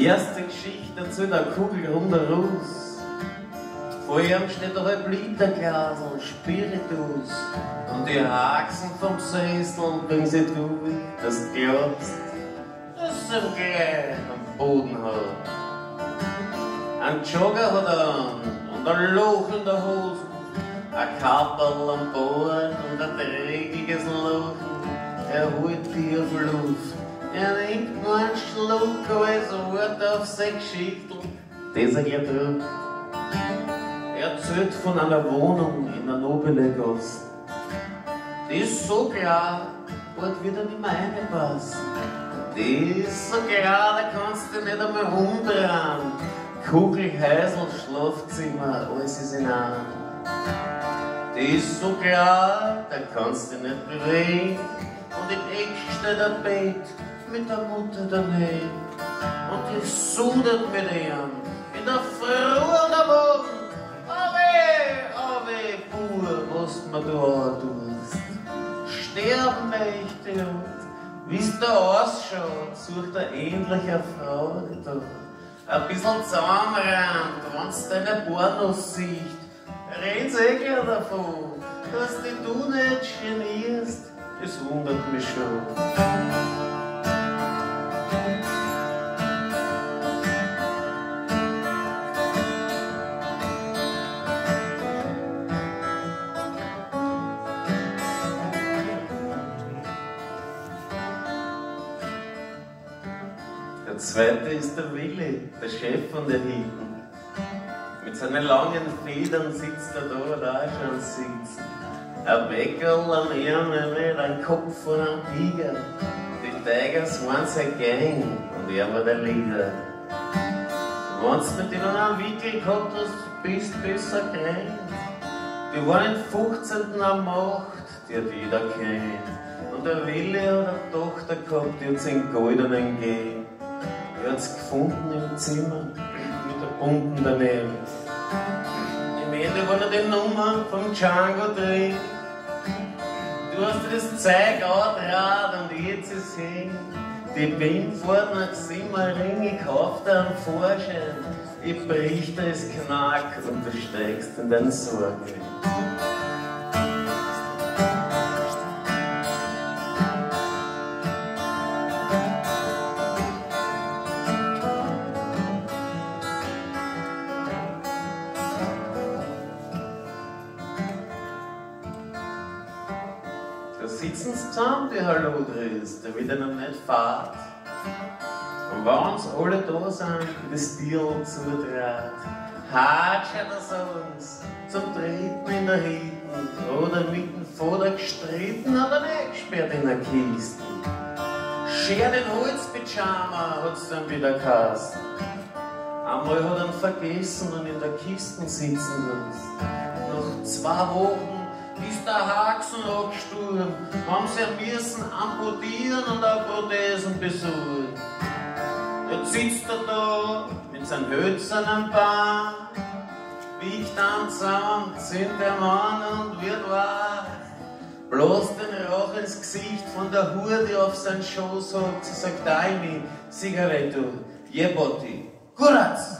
Erste Geschichte dazu, der Kugel runter raus. Vor ihm steht doch ein Literglas und Spiritus. Und die Haxen vom Sessel bringen sie durch, dass du glaubst, dass er gleich am Boden hat. Ein Jogger hat er an und ein Loch in der Hose, ein Kapperl am Bord und ein dreckiges Lachen. Er holt die auf Luft. Er nimmt nur einen Schluck, als Wort auf sechs Schichtel. Das er gleich drückt. Er erzählt von einer Wohnung in der Nobelegasse. Die ist so klar, dort wird er nicht mehr reinpassen. Die ist so klar, da kannst du nicht einmal umdrehen. Kugel, Häusl, Schlafzimmer, alles ist in einem. Die ist so klar, da kannst du nicht bewegen. Und im Eck steht ein Bett mit der Mutter daneben. Und die sudert mit ihm in der Früh und am Morgen. Ave, ave, Bur, was du mir da tust. Sterben möchte und wie's da ausschaut, sucht eine Frau, die da ein bisschen zusammenrennt, wenn's deine Pornos sieht. Red's eh gleich davon, dass dich du nicht genierst, das wundert mich schon. Zweite ist der Willi, der Chef von der Hilton. Mit seinen langen Federn sitzt er da, da schon sitzen. Ein Bäckerl am Ärmel mit einem Kopf von einem Tiger. Die Tigers waren sein Gang und er war der Leader. Wenn's mit ihnen einen Wickel gehabt hast, bist du besser gerannt. Die waren im 15. am Macht, die hat jeder kennt. Und der Willi hat eine Tochter gehabt, die hat seinen goldenen Gang. Er hat's gefunden im Zimmer mit der Pumpen daneben. Im Ende war noch die Nummer vom Django drin. Du hast dir das Zeug angetragen und jetzt ist hin. Die Bim fährt nach Simmering, ich kauf dir einen Vorschein. Ich brich dir das Knack und du steigst in deine Sorge. Sitzen zusammen, die Hallodris, der wird ihnen nicht fahrt. Und wenn sie alle da sind, das Tier zutrat, Hatscher der Songs, zum Treten in der Hitten, oder mit dem Vater gestritten oder nicht gesperrt in der Kiste. Scher den Holzpyjama hat's dann wieder geheißen. Einmal hat er ihn vergessen und in der Kiste sitzen lassen. Nach zwei Wochen ist der Haxen abgestorben, haben sie müssen amputieren und auch Prothesen besuchen. Jetzt sitzt er da mit seinem hölzernen Bein, biegt an zusammen, zieht der Mann und wird wach. Bloß den Rauch ins Gesicht von der Hure, die auf seinen Schoß hat, sie sagt, Daimi, Zigarette, jeboti, kuratz!